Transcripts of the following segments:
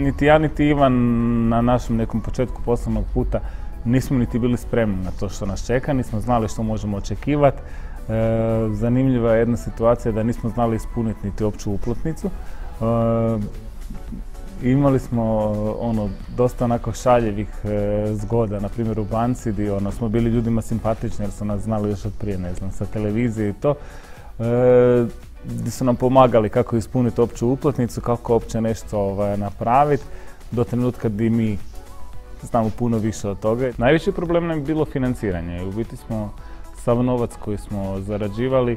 niti ja niti Ivan na našem nekom početku poslovnog puta nismo niti bili spremni na to što nas čeka, nismo znali što možemo očekivati. E, zanimljiva je jedna situacija da nismo znali ispuniti niti opću uplatnicu. E, imali smo ono dosta onako šaljevih e, zgoda, na primjer u banci gdje ono, smo bili ljudima simpatični jer su nas znali još od prije, ne znam, sa televizije i to. Gdje su nam pomagali kako ispuniti opću uplatnicu, kako opće nešto ovaj, napraviti, do trenutka gdje mi znamo puno više od toga. Najveći problem nam je bilo financiranje. U biti smo sav novac koji smo zarađivali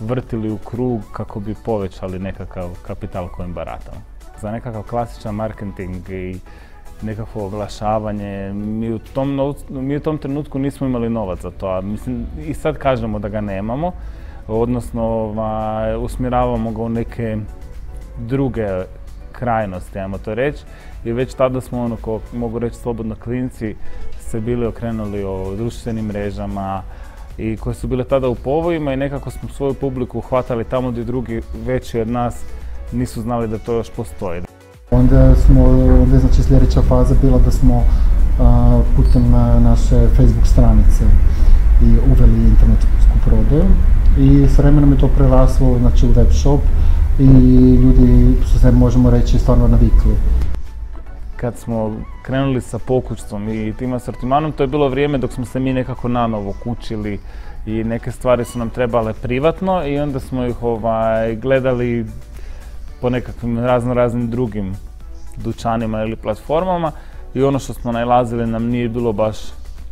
vrtili u krug kako bi povećali nekakav kapital kojim baratamo. Za nekakav klasičan marketing i nekakvo oglašavanje, mi u tom, u tom trenutku nismo imali novac za to, a mislim i sad kažemo da ga nemamo, odnosno ovaj, usmjeravamo ga u neke druge krajnosti, ajmo to reći. I već tada smo, ono, ko mogu reći slobodno, klinci se bili okrenuli o društvenim mrežama i koje su bile tada u povojima i nekako smo svoju publiku hvatali tamo gdje drugi veći od nas nisu znali da to još postoji. Onda smo, onda je znači sljedeća faza bila da smo putem naše Facebook stranice i uveli internetsku prodaju i s vremenom je to preraslo znači, u web shop i ljudi su se, možemo reći, stvarno navikli. Kad smo krenuli sa pokućstvom i tim asortimanom, to je bilo vrijeme dok smo se mi nekako nanovo kućili i neke stvari su nam trebale privatno i onda smo ih ovaj, gledali po nekakvim razno raznim drugim dućanima ili platformama i ono što smo najlazili nam nije bilo baš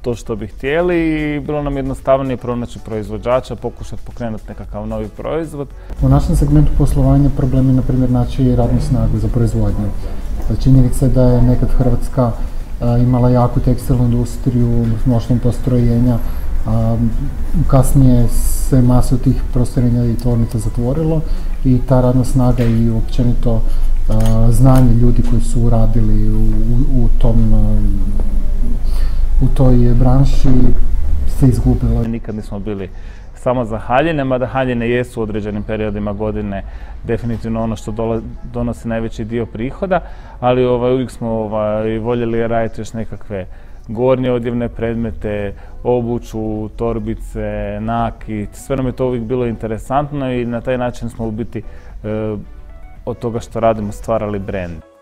to što bi htjeli i bilo nam jednostavnije pronaći proizvođača, pokušati pokrenuti nekakav novi proizvod. U našem segmentu poslovanja problem je na primjer naći radnu snagu za proizvodnju. Činjenica je da je nekad Hrvatska imala jaku tekstilnu industriju, mnoštvom postrojenja, a kasnije se masu tih prostorjenja i tvornica zatvorilo i ta radna snaga i općenito znanje ljudi koji su radili u, u tom u toj branši se izgubilo. Nikad nismo bili samo za haljine, mada haljine jesu u određenim periodima godine definitivno ono što donosi najveći dio prihoda, ali ovaj, uvijek smo ovaj, voljeli raditi još nekakve gornje odjevne predmete, obuću, torbice, nakit, sve nam je to uvijek bilo interesantno i na taj način smo u biti eh, od toga što radimo stvarali brand.